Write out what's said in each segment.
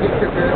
Mr. Brewer.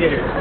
get here.